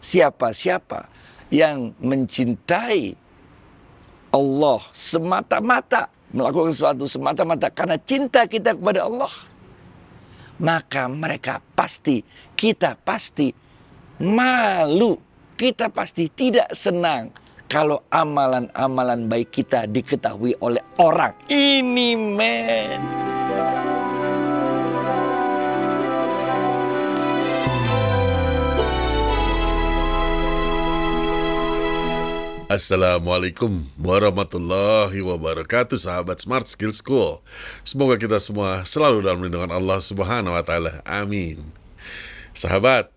siapa-siapa yang mencintai Allah semata-mata melakukan sesuatu semata-mata karena cinta kita kepada Allah maka mereka pasti kita pasti malu kita pasti tidak senang kalau amalan-amalan baik kita diketahui oleh orang. Ini men. Assalamualaikum warahmatullahi wabarakatuh sahabat Smart Skill School. Semoga kita semua selalu dalam lindungan Allah Subhanahu wa taala. Amin. Sahabat,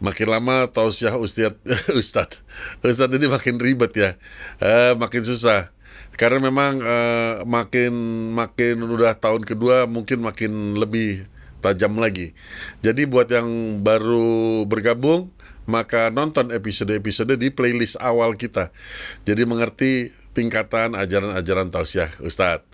makin lama tausiah Ustad Ustad Ustad ini makin ribet ya. Uh, makin susah. Karena memang uh, makin makin udah tahun kedua mungkin makin lebih tajam lagi. Jadi buat yang baru bergabung maka nonton episode-episode di playlist awal kita. Jadi mengerti tingkatan ajaran-ajaran tausiah Ustadz.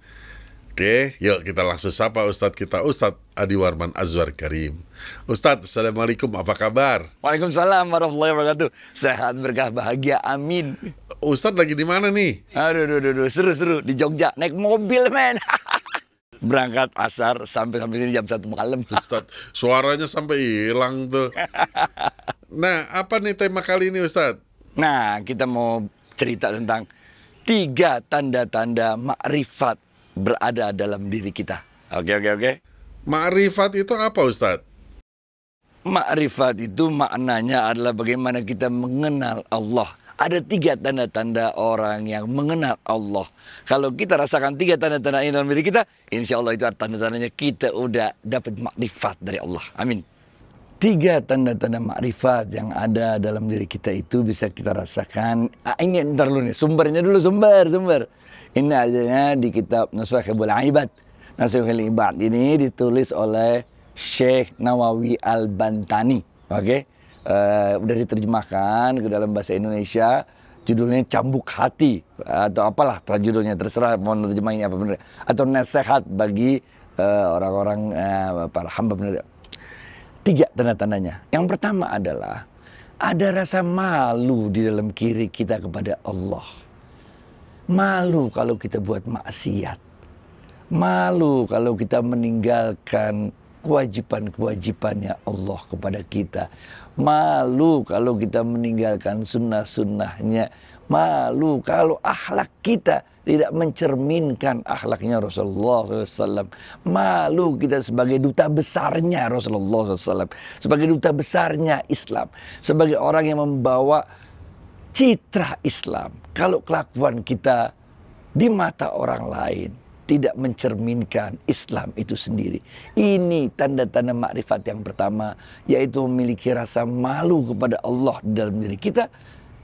Oke, yuk kita langsung sapa Ustadz kita, Ustadz Adi Warman Azwar Karim. Ustadz, Assalamualaikum, apa kabar? Waalaikumsalam warahmatullahi wabarakatuh. Sehat, berkah, bahagia, amin. Ustadz lagi di mana nih? Aduh, aduh, aduh, seru-seru. Di Jogja, naik mobil, men. berangkat pasar sampai sampai sini jam satu malam. Ustadz, suaranya sampai hilang tuh. Nah, apa nih tema kali ini Ustadz? Nah, kita mau cerita tentang tiga tanda-tanda makrifat berada dalam diri kita. Oke, oke, oke. Makrifat itu apa Ustadz? Makrifat itu maknanya adalah bagaimana kita mengenal Allah. Ada tiga tanda-tanda orang yang mengenal Allah. Kalau kita rasakan tiga tanda-tanda ini dalam diri kita, insya Allah itu tanda-tandanya kita udah dapat makrifat dari Allah. Amin. Tiga tanda-tanda makrifat yang ada dalam diri kita itu bisa kita rasakan. Ah, ini ntar dulu nih, sumbernya dulu, sumber, sumber. Ini adanya di kitab Nasuhul Ibad. Nasuhul Ibad ini ditulis oleh Syekh Nawawi Al-Bantani. Oke, okay? uh, udah diterjemahkan ke dalam bahasa Indonesia. Judulnya Cambuk Hati atau apalah judulnya terserah mau terjemahin apa benar atau nasihat bagi eh, orang-orang uh, uh, para hamba benar Tiga tanda-tandanya. Yang pertama adalah ada rasa malu di dalam kiri kita kepada Allah. Malu kalau kita buat maksiat. Malu kalau kita meninggalkan kewajiban-kewajibannya Allah kepada kita. Malu kalau kita meninggalkan sunnah-sunnahnya. Malu kalau akhlak kita tidak mencerminkan akhlaknya Rasulullah SAW. Malu kita sebagai duta besarnya Rasulullah SAW. Sebagai duta besarnya Islam. Sebagai orang yang membawa citra Islam. Kalau kelakuan kita di mata orang lain tidak mencerminkan Islam itu sendiri. Ini tanda-tanda makrifat yang pertama, yaitu memiliki rasa malu kepada Allah dalam diri kita.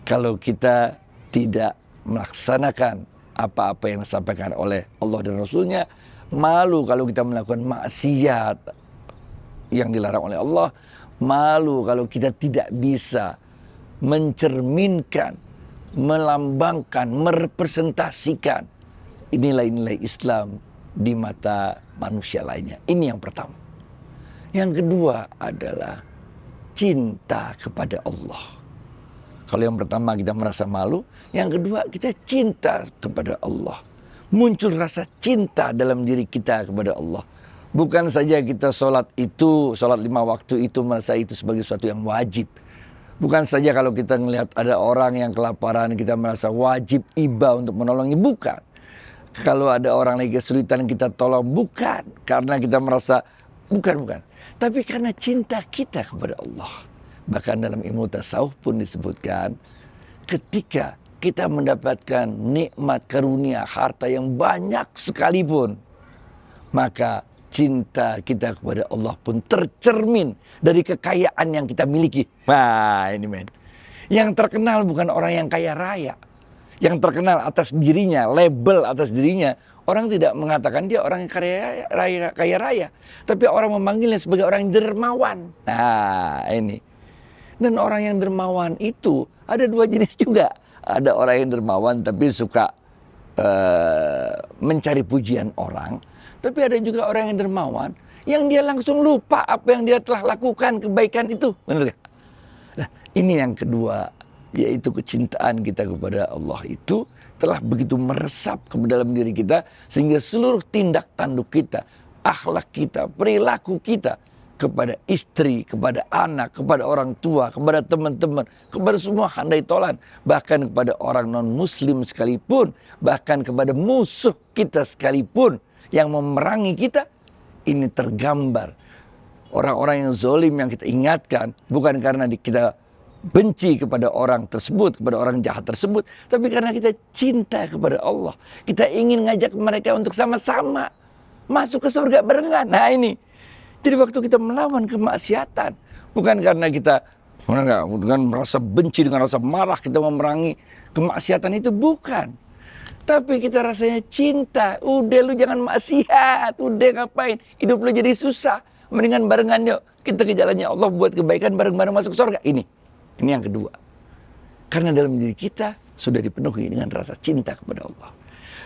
Kalau kita tidak melaksanakan apa-apa yang disampaikan oleh Allah dan Rasulnya. Malu kalau kita melakukan maksiat yang dilarang oleh Allah. Malu kalau kita tidak bisa mencerminkan, melambangkan, merepresentasikan nilai-nilai Islam di mata manusia lainnya. Ini yang pertama. Yang kedua adalah cinta kepada Allah. Kalau yang pertama kita merasa malu, yang kedua kita cinta kepada Allah. Muncul rasa cinta dalam diri kita kepada Allah. Bukan saja kita sholat itu, sholat lima waktu itu merasa itu sebagai sesuatu yang wajib. Bukan saja kalau kita melihat ada orang yang kelaparan, kita merasa wajib iba untuk menolongnya. Bukan. Kalau ada orang lagi kesulitan kita tolong. Bukan. Karena kita merasa, bukan, bukan. Tapi karena cinta kita kepada Allah. Bahkan dalam ilmu tasawuf pun disebutkan ketika kita mendapatkan nikmat karunia harta yang banyak sekalipun maka cinta kita kepada Allah pun tercermin dari kekayaan yang kita miliki. Wah, ini men. Yang terkenal bukan orang yang kaya raya. Yang terkenal atas dirinya, label atas dirinya. Orang tidak mengatakan dia orang yang kaya raya, kaya raya. Tapi orang memanggilnya sebagai orang yang dermawan. Nah, ini. Dan orang yang dermawan itu ada dua jenis juga. Ada orang yang dermawan tapi suka uh, mencari pujian orang. Tapi ada juga orang yang dermawan yang dia langsung lupa apa yang dia telah lakukan kebaikan itu. Benar gak? Nah, Ini yang kedua, yaitu kecintaan kita kepada Allah itu telah begitu meresap ke dalam diri kita sehingga seluruh tindak tanduk kita, akhlak kita, perilaku kita kepada istri, kepada anak, kepada orang tua, kepada teman-teman, kepada semua handai tolan, bahkan kepada orang non-muslim sekalipun, bahkan kepada musuh kita sekalipun yang memerangi kita, ini tergambar. Orang-orang yang zolim yang kita ingatkan, bukan karena kita benci kepada orang tersebut, kepada orang jahat tersebut, tapi karena kita cinta kepada Allah. Kita ingin ngajak mereka untuk sama-sama masuk ke surga barengan. Nah ini, jadi waktu kita melawan kemaksiatan, bukan karena kita dengan rasa benci, dengan rasa marah kita memerangi kemaksiatan itu bukan. Tapi kita rasanya cinta. Udah lu jangan maksiat. Udah ngapain. Hidup lu jadi susah. Mendingan barengan yuk. Kita ke jalannya Allah buat kebaikan bareng-bareng masuk surga. Ini. Ini yang kedua. Karena dalam diri kita sudah dipenuhi dengan rasa cinta kepada Allah.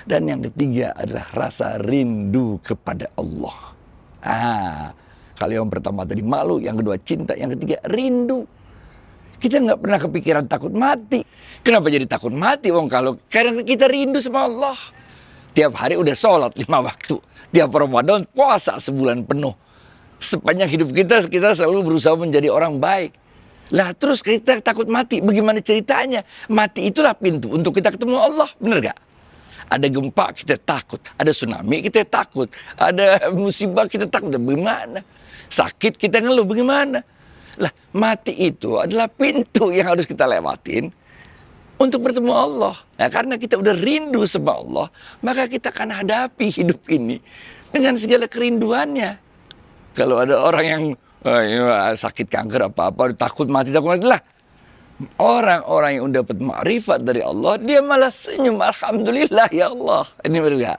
Dan yang ketiga adalah rasa rindu kepada Allah. Ah, kalau yang pertama tadi malu, yang kedua cinta, yang ketiga rindu. Kita nggak pernah kepikiran takut mati. Kenapa jadi takut mati? Wong kalau karena kita rindu sama Allah. Tiap hari udah sholat lima waktu. Tiap Ramadan puasa sebulan penuh. Sepanjang hidup kita, kita selalu berusaha menjadi orang baik. Lah terus kita takut mati. Bagaimana ceritanya? Mati itulah pintu untuk kita ketemu Allah. Bener gak? Ada gempa kita takut. Ada tsunami kita takut. Ada musibah kita takut. Bagaimana? Sakit kita ngeluh. Bagaimana? Lah, mati itu adalah pintu yang harus kita lewatin untuk bertemu Allah. Nah, karena kita udah rindu sama Allah, maka kita akan hadapi hidup ini dengan segala kerinduannya. Kalau ada orang yang oh, ya, sakit kanker apa-apa, takut mati, takut mati lah. Orang-orang yang udah dapat makrifat dari Allah, dia malah senyum. Alhamdulillah ya Allah. Ini berbeda.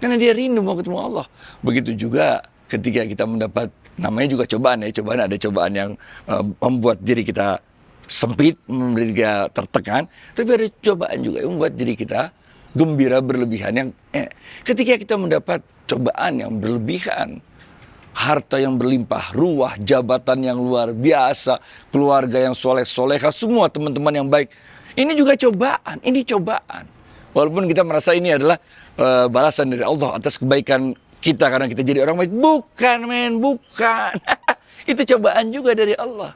Karena dia rindu mau ketemu Allah. Begitu juga ketika kita mendapat namanya juga cobaan ya cobaan ada cobaan yang uh, membuat diri kita sempit membuat kita tertekan. Tapi ada cobaan juga yang membuat diri kita gembira berlebihan yang eh, ketika kita mendapat cobaan yang berlebihan harta yang berlimpah ruah jabatan yang luar biasa keluarga yang soleh soleha semua teman-teman yang baik ini juga cobaan ini cobaan. Walaupun kita merasa ini adalah uh, balasan dari Allah atas kebaikan kita karena kita jadi orang baik. Bukan men, bukan. Itu cobaan juga dari Allah.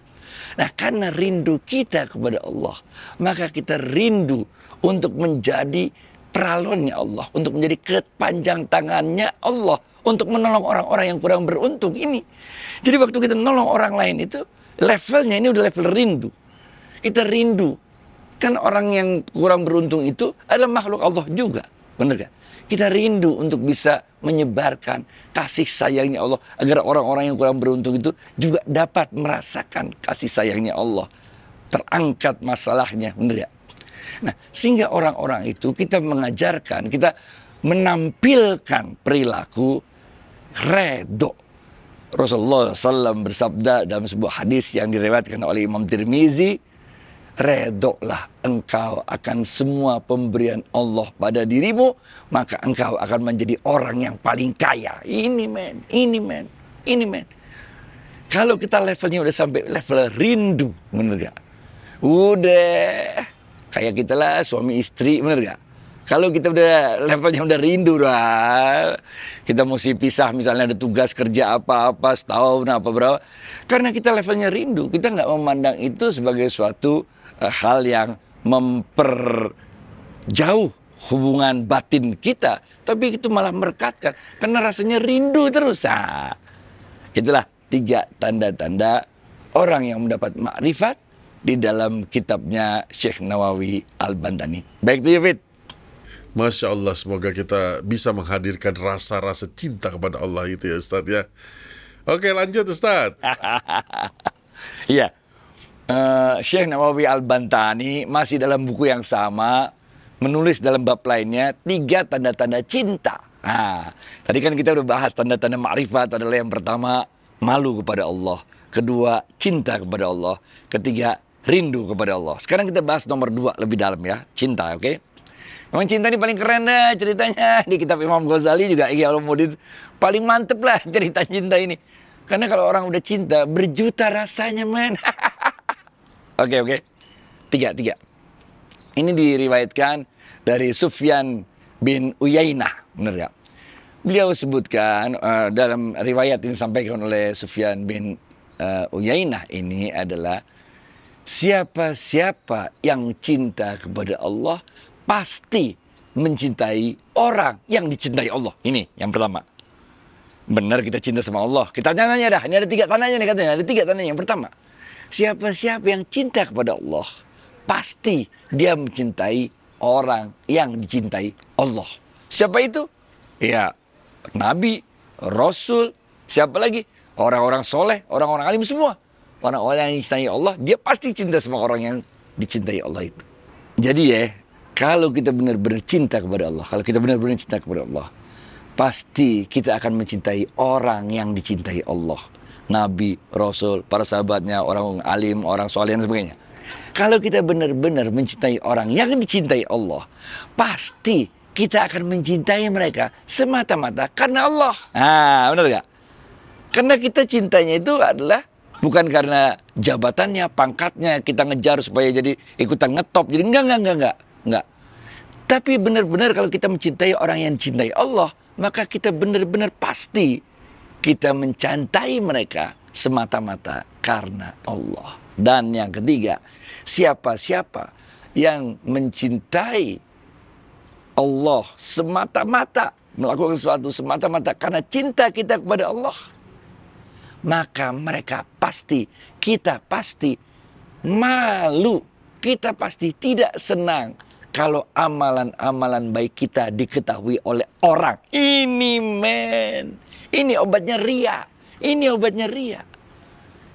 Nah karena rindu kita kepada Allah, maka kita rindu untuk menjadi peralonnya Allah, untuk menjadi kepanjang tangannya Allah, untuk menolong orang-orang yang kurang beruntung ini. Jadi waktu kita menolong orang lain itu, levelnya ini udah level rindu. Kita rindu. Kan orang yang kurang beruntung itu adalah makhluk Allah juga. Benar gak? Kita rindu untuk bisa menyebarkan kasih sayangnya Allah agar orang-orang yang kurang beruntung itu juga dapat merasakan kasih sayangnya Allah. Terangkat masalahnya, benar ya? Nah, sehingga orang-orang itu kita mengajarkan, kita menampilkan perilaku redo. Rasulullah SAW bersabda dalam sebuah hadis yang direwatkan oleh Imam Tirmizi, redolah engkau akan semua pemberian Allah pada dirimu, maka engkau akan menjadi orang yang paling kaya. Ini men, ini men, ini men. Kalau kita levelnya udah sampai level rindu, bener gak? Udah, kayak kita lah suami istri, bener gak? Kalau kita udah levelnya udah rindu dah, kita mesti pisah misalnya ada tugas kerja apa-apa setahun apa berapa. Karena kita levelnya rindu, kita nggak memandang itu sebagai suatu hal yang memperjauh hubungan batin kita, tapi itu malah merekatkan karena rasanya rindu terus. Nah, itulah tiga tanda-tanda orang yang mendapat makrifat di dalam kitabnya Syekh Nawawi Al-Bantani. Baik ya, Fit. Masya Allah, semoga kita bisa menghadirkan rasa-rasa cinta kepada Allah itu ya Ustadz ya. Oke lanjut Ustadz. Iya, uh, Syekh Nawawi Al-Bantani masih dalam buku yang sama menulis dalam bab lainnya tiga tanda-tanda cinta. Nah, tadi kan kita udah bahas tanda-tanda ma'rifat adalah yang pertama malu kepada Allah, kedua cinta kepada Allah, ketiga rindu kepada Allah. Sekarang kita bahas nomor dua lebih dalam ya, cinta, oke? Okay? Memang cinta ini paling keren dah ceritanya di kitab Imam Ghazali juga Ihya Ulumuddin paling mantep lah cerita cinta ini. Karena kalau orang udah cinta berjuta rasanya men. Oke oke. Tiga tiga. Ini diriwayatkan dari Sufyan bin Uyainah, benar gak? Beliau sebutkan uh, dalam riwayat ini disampaikan oleh Sufyan bin uh, Uyainah ini adalah siapa-siapa yang cinta kepada Allah pasti mencintai orang yang dicintai Allah. Ini yang pertama. Benar kita cinta sama Allah. Kita tanya dah, ini ada tiga tandanya nih katanya. Ada tiga tandanya. Yang pertama, siapa-siapa yang cinta kepada Allah, pasti dia mencintai orang yang dicintai Allah. Siapa itu? Ya, Nabi, Rasul, siapa lagi? Orang-orang soleh, orang-orang alim semua. Orang-orang yang dicintai Allah, dia pasti cinta sama orang yang dicintai Allah itu. Jadi ya, kalau kita benar-benar cinta kepada Allah, kalau kita benar-benar cinta kepada Allah, pasti kita akan mencintai orang yang dicintai Allah. Nabi, Rasul, para sahabatnya, orang alim, orang soleh dan sebagainya. Kalau kita benar-benar mencintai orang yang dicintai Allah, pasti kita akan mencintai mereka semata-mata karena Allah. Ah, benar gak? Karena kita cintanya itu adalah bukan karena jabatannya, pangkatnya, kita ngejar supaya jadi ikutan ngetop. Jadi enggak, enggak, enggak, enggak. enggak. Tapi benar-benar kalau kita mencintai orang yang cintai Allah, maka kita benar-benar pasti kita mencintai mereka semata-mata karena Allah. Dan yang ketiga, siapa-siapa yang mencintai Allah semata-mata, melakukan sesuatu semata-mata karena cinta kita kepada Allah, maka mereka pasti, kita pasti malu, kita pasti tidak senang kalau amalan-amalan baik kita diketahui oleh orang. Ini men, ini obatnya ria, ini obatnya ria.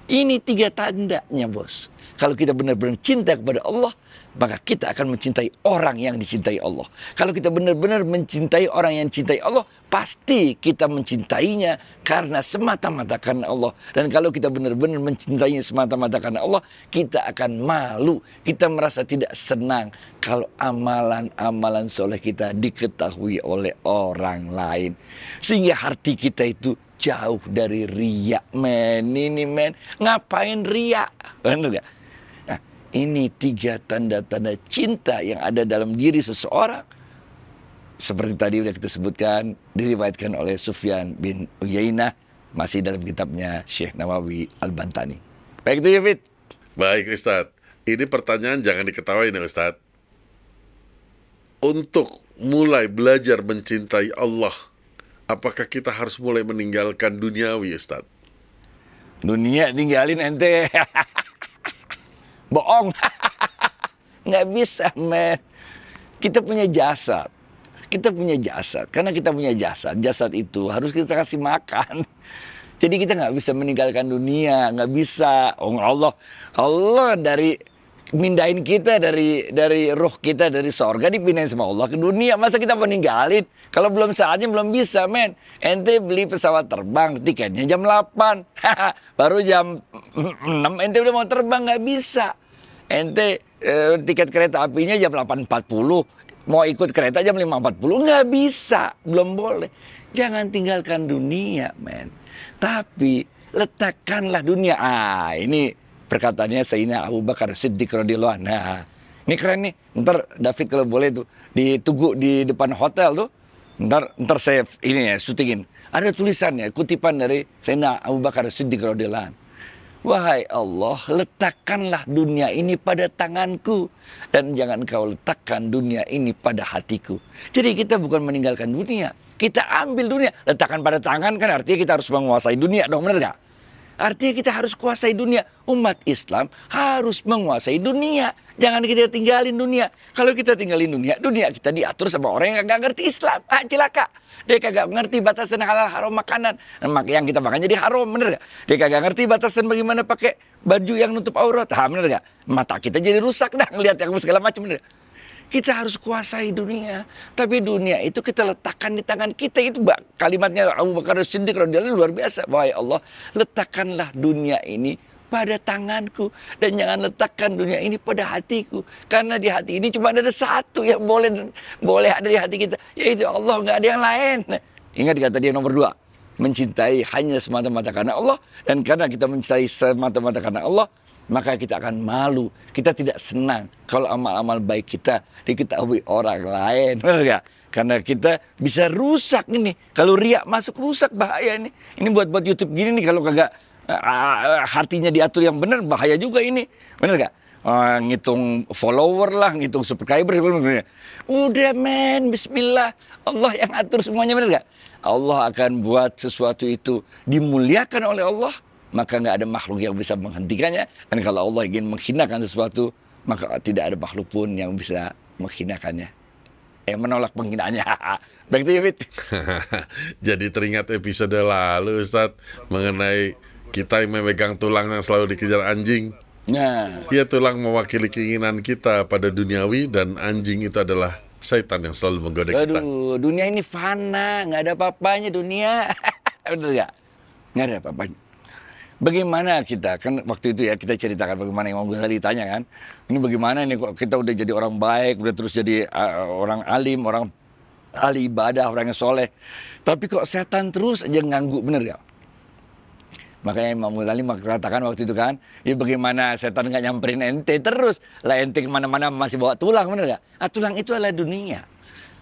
Ini tiga tandanya bos. Kalau kita benar-benar cinta kepada Allah, maka kita akan mencintai orang yang dicintai Allah. Kalau kita benar-benar mencintai orang yang dicintai Allah, pasti kita mencintainya karena semata-mata karena Allah. Dan kalau kita benar-benar mencintainya semata-mata karena Allah, kita akan malu. Kita merasa tidak senang kalau amalan-amalan soleh kita diketahui oleh orang lain. Sehingga hati kita itu jauh dari riak men ini men ngapain riak benar gak ini tiga tanda-tanda cinta yang ada dalam diri seseorang. Seperti tadi sudah kita sebutkan diriwayatkan oleh Sufyan bin Uyainah masih dalam kitabnya Syekh Nawawi Al-Bantani. Baik itu ya Fit baik Ustaz. Ini pertanyaan jangan diketahui nih Ustaz. Untuk mulai belajar mencintai Allah apakah kita harus mulai meninggalkan duniawi, Ustaz? Dunia tinggalin ente. Bohong. Nggak bisa, men. Kita punya jasad. Kita punya jasad. Karena kita punya jasad. Jasad itu harus kita kasih makan. Jadi kita nggak bisa meninggalkan dunia, nggak bisa. Oh Allah, Allah dari mindahin kita dari dari roh kita dari sorga dipindahin sama Allah ke dunia. Masa kita mau ninggalin? Kalau belum saatnya belum bisa men. Ente beli pesawat terbang tiketnya jam 8 baru jam 6 ente udah mau terbang nggak bisa. Ente eh, tiket kereta apinya jam 8.40 mau ikut kereta jam 5.40 nggak bisa. Belum boleh. Jangan tinggalkan dunia men. Tapi letakkanlah dunia. Ah ini perkataannya Sayyidina Abu Bakar Siddiq radhiyallahu anhu. Nah, ini keren nih. Ntar David kalau boleh tuh ditunggu di depan hotel tuh. Ntar ntar saya ini ya syutingin. Ada tulisannya kutipan dari Sayyidina Abu Bakar Siddiq radhiyallahu anhu. Wahai Allah, letakkanlah dunia ini pada tanganku dan jangan kau letakkan dunia ini pada hatiku. Jadi kita bukan meninggalkan dunia, kita ambil dunia, letakkan pada tangan kan artinya kita harus menguasai dunia dong, benar gak? Artinya kita harus kuasai dunia. Umat Islam harus menguasai dunia. Jangan kita tinggalin dunia. Kalau kita tinggalin dunia, dunia kita diatur sama orang yang gak ngerti Islam. Ah, cilaka. Dia kagak ngerti batasan halal haram makanan. Yang kita makan jadi haram, bener gak? Dia kagak ngerti batasan bagaimana pakai baju yang nutup aurat. Ha, bener gak? Mata kita jadi rusak dah ngelihat yang segala macam, bener gak? Kita harus kuasai dunia. Tapi dunia itu kita letakkan di tangan kita. Itu kalimatnya Abu Bakar Siddiq radhiyallahu luar biasa. Wahai Allah, letakkanlah dunia ini pada tanganku dan jangan letakkan dunia ini pada hatiku karena di hati ini cuma ada satu yang boleh boleh ada di hati kita yaitu Allah nggak ada yang lain ingat kata dia nomor dua mencintai hanya semata-mata karena Allah dan karena kita mencintai semata-mata karena Allah maka kita akan malu. Kita tidak senang kalau amal-amal baik kita diketahui orang lain. Benar gak? Karena kita bisa rusak ini. Kalau riak masuk rusak bahaya ini. Ini buat buat YouTube gini nih kalau kagak uh, hatinya diatur yang benar bahaya juga ini. Benar gak? Uh, ngitung follower lah, ngitung subscriber sebenarnya. Udah men, bismillah. Allah yang atur semuanya benar gak? Allah akan buat sesuatu itu dimuliakan oleh Allah, maka nggak ada makhluk yang bisa menghentikannya. Dan kalau Allah ingin menghinakan sesuatu, maka tidak ada makhluk pun yang bisa menghinakannya eh menolak penghinaannya. Baik itu ya, Fit. Jadi teringat episode lalu, Ustaz, mengenai kita yang memegang tulang yang selalu dikejar anjing. Nah. Ya tulang mewakili keinginan kita pada duniawi dan anjing itu adalah setan yang selalu menggoda kita. Aduh, dunia ini fana, nggak ada apa-apanya dunia. Bener nggak? Nggak ada apa-apanya. Bagaimana kita kan waktu itu ya kita ceritakan bagaimana Imam Ghazali tanya kan, ini bagaimana ini kok kita udah jadi orang baik, udah terus jadi uh, orang alim, orang ahli ibadah, orang yang soleh, tapi kok setan terus aja nganggu bener ya? Makanya Imam Ghazali mengatakan waktu itu kan, ya bagaimana setan nggak nyamperin ente terus, lah ente ke mana-mana masih bawa tulang bener gak? Ah tulang itu adalah dunia.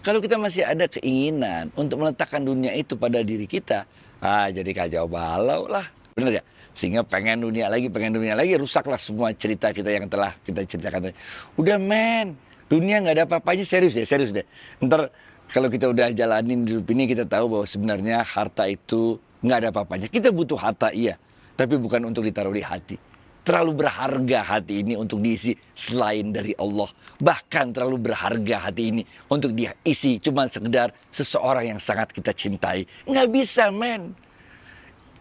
Kalau kita masih ada keinginan untuk meletakkan dunia itu pada diri kita, ah jadi kacau balau lah, bener ya? Sehingga pengen dunia lagi, pengen dunia lagi, rusaklah semua cerita kita yang telah kita ceritakan. Udah men, dunia nggak ada apa-apanya serius ya, serius deh. Ntar kalau kita udah jalanin hidup ini kita tahu bahwa sebenarnya harta itu nggak ada apa-apanya. Kita butuh harta iya, tapi bukan untuk ditaruh di hati. Terlalu berharga hati ini untuk diisi selain dari Allah. Bahkan terlalu berharga hati ini untuk diisi cuma sekedar seseorang yang sangat kita cintai. Nggak bisa men.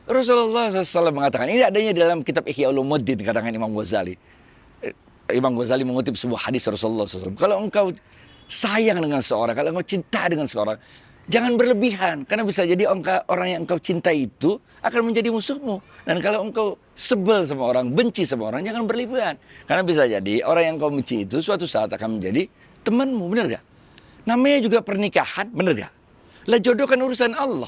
Rasulullah SAW mengatakan, ini adanya dalam kitab Ihya Ulumuddin, katakan Imam Ghazali. Eh, Imam Ghazali mengutip sebuah hadis Rasulullah SAW. Kalau engkau sayang dengan seorang, kalau engkau cinta dengan seorang, jangan berlebihan. Karena bisa jadi orang yang engkau cinta itu akan menjadi musuhmu. Dan kalau engkau sebel sama orang, benci sama orang, jangan berlebihan. Karena bisa jadi orang yang engkau benci itu suatu saat akan menjadi temanmu, benar gak? Namanya juga pernikahan, benar gak? Lah jodoh urusan Allah.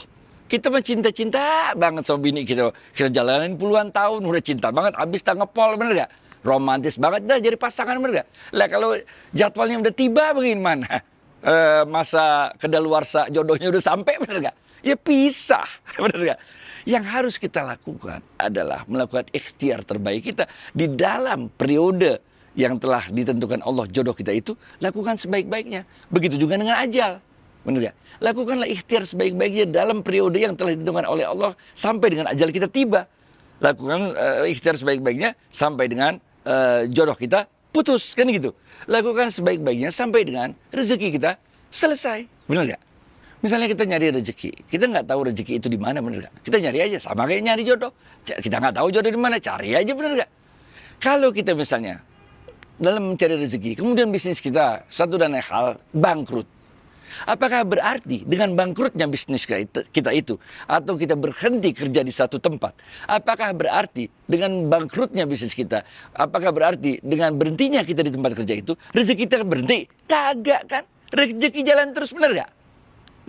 Kita mah cinta-cinta banget sama bini kita. Kita jalanin puluhan tahun, udah cinta banget. Habis tak ngepol, bener gak? Romantis banget, dah jadi pasangan, bener gak? Lah kalau jadwalnya udah tiba bagaimana? E, masa kedaluarsa jodohnya udah sampai, bener gak? Ya pisah, bener gak? Yang harus kita lakukan adalah melakukan ikhtiar terbaik kita di dalam periode yang telah ditentukan Allah jodoh kita itu lakukan sebaik-baiknya. Begitu juga dengan ajal. Benar gak? Lakukanlah ikhtiar sebaik-baiknya dalam periode yang telah ditentukan oleh Allah sampai dengan ajal kita tiba. Lakukan uh, ikhtiar sebaik-baiknya sampai dengan uh, jodoh kita putus kan gitu. Lakukan sebaik-baiknya sampai dengan rezeki kita selesai. Benar gak? Misalnya kita nyari rezeki, kita nggak tahu rezeki itu di mana, benar gak? Kita nyari aja, sama kayak nyari jodoh. Kita nggak tahu jodoh di mana, cari aja, benar gak? Kalau kita misalnya dalam mencari rezeki, kemudian bisnis kita satu dan lain hal bangkrut, Apakah berarti dengan bangkrutnya bisnis kita itu atau kita berhenti kerja di satu tempat? Apakah berarti dengan bangkrutnya bisnis kita? Apakah berarti dengan berhentinya kita di tempat kerja itu rezeki kita berhenti? Kagak kan? Rezeki jalan terus benar gak?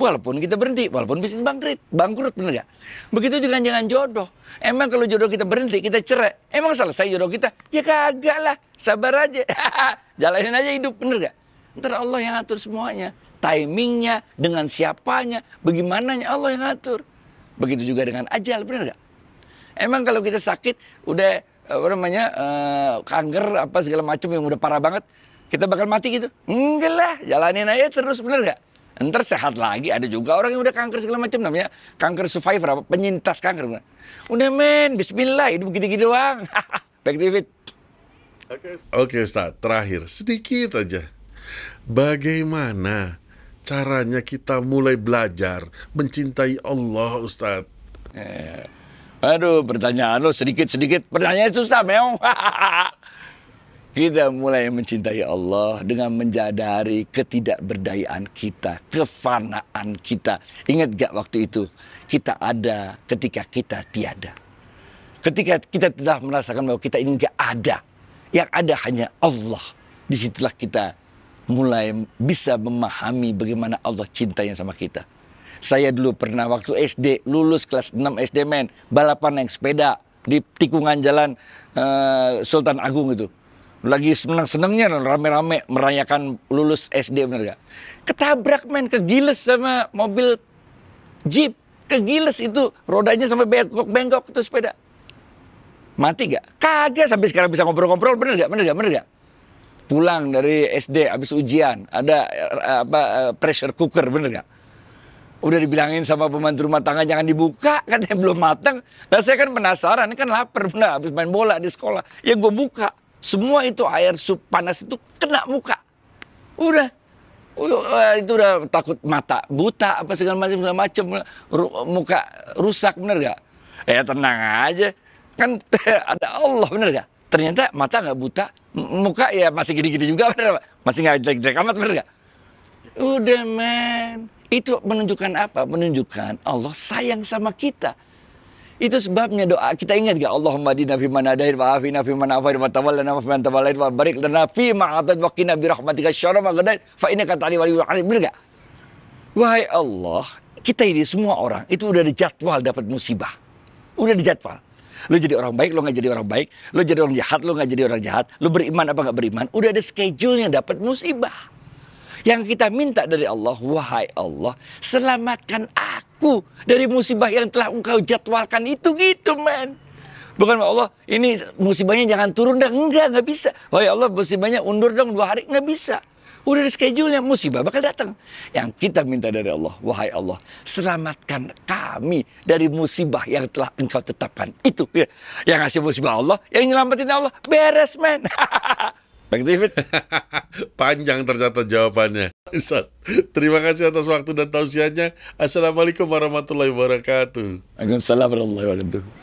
Walaupun kita berhenti, walaupun bisnis bangkrut, bangkrut benar gak? Begitu juga jangan jodoh. Emang kalau jodoh kita berhenti, kita cerai, emang selesai jodoh kita? Ya kagak lah, sabar aja. Jalanin aja hidup, bener gak? Ntar Allah yang atur semuanya timingnya, dengan siapanya, bagaimananya Allah yang ngatur. Begitu juga dengan ajal, benar gak? Emang kalau kita sakit, udah apa namanya uh, kanker apa segala macam yang udah parah banget, kita bakal mati gitu? Enggak lah, jalanin aja terus, benar gak? Ntar sehat lagi, ada juga orang yang udah kanker segala macam namanya kanker survivor apa penyintas kanker. Bener. Udah men, Bismillah, hidup gitu-gitu doang. Back to it. Oke, okay, Ustaz. Terakhir, sedikit aja. Bagaimana caranya kita mulai belajar mencintai Allah, Ustaz? Eh, aduh, pertanyaan lo sedikit-sedikit. Pertanyaan susah, meong. kita mulai mencintai Allah dengan menjadari ketidakberdayaan kita, kefanaan kita. Ingat gak waktu itu? Kita ada ketika kita tiada. Ketika kita telah merasakan bahwa kita ini gak ada. Yang ada hanya Allah. Di situlah kita mulai bisa memahami bagaimana Allah cintanya sama kita. Saya dulu pernah waktu SD lulus kelas 6 SD men, balapan naik sepeda. di tikungan jalan uh, Sultan Agung itu. Lagi seneng-senengnya rame-rame merayakan lulus SD bener gak? Ketabrak men, kegiles sama mobil jeep. Kegiles itu, rodanya sampai bengkok-bengkok itu sepeda. Mati gak? Kagak sampai sekarang bisa ngobrol-ngobrol, bener gak? Bener gak? Bener gak? Pulang dari SD habis ujian, ada eh, apa eh, pressure cooker, bener gak? udah dibilangin sama pembantu rumah tangga jangan dibuka katanya belum matang nah saya kan penasaran kan lapar benar habis main bola di sekolah. Ya gue buka. Semua itu air sup panas itu kena muka. Udah. Itu udah takut mata buta apa segala macam segala macam muka rusak bener gak ya tenang aja. Kan ada Allah bener gak ternyata mata nggak buta muka ya masih gini-gini juga bener masih nggak jelek-jelek amat bener gak udah men itu menunjukkan apa? Menunjukkan Allah sayang sama kita. Itu sebabnya doa kita ingat gak Allahumma dina fi man hadain wa afina fi man afain wa tawallana wa fi man tawallait wa barik lana fi ma atat wa qina bi rahmatika syarra ma ghadait fa innaka ta'ali wali alim bener gak? Wahai Allah, kita ini semua orang itu udah dijadwal dapat musibah. Udah dijadwal. Lo jadi orang baik, lo nggak jadi orang baik. Lo jadi orang jahat, lo nggak jadi orang jahat. Lo beriman apa nggak beriman. Udah ada schedule-nya dapat musibah. Yang kita minta dari Allah, wahai Allah, selamatkan aku dari musibah yang telah engkau jadwalkan itu gitu, man. Bukan Allah, ini musibahnya jangan turun dah. Enggak, nggak bisa. Wahai Allah, musibahnya undur dong dua hari. Nggak bisa. Udah ada schedule-nya, musibah bakal datang. Yang kita minta dari Allah, wahai Allah, selamatkan kami dari musibah yang telah engkau tetapkan. Itu. Yang ngasih musibah Allah, yang nyelamatin Allah, beres, man. Bang David. Panjang ternyata jawabannya. Ustaz, terima kasih atas waktu dan tausiahnya. Assalamualaikum warahmatullahi wabarakatuh. Waalaikumsalam warahmatullahi wabarakatuh.